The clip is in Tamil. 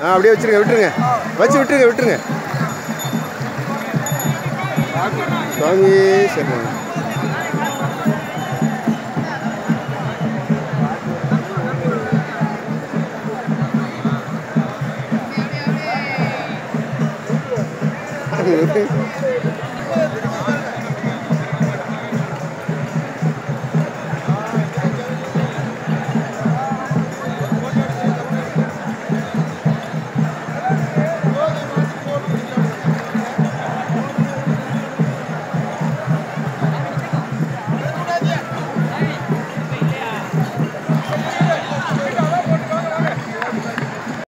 ஆ அப்படியே வச்சுருங்க விட்டுருங்க. வச்சு விட்டுருங்க விட்டுருங்க. சுவாமி சரி.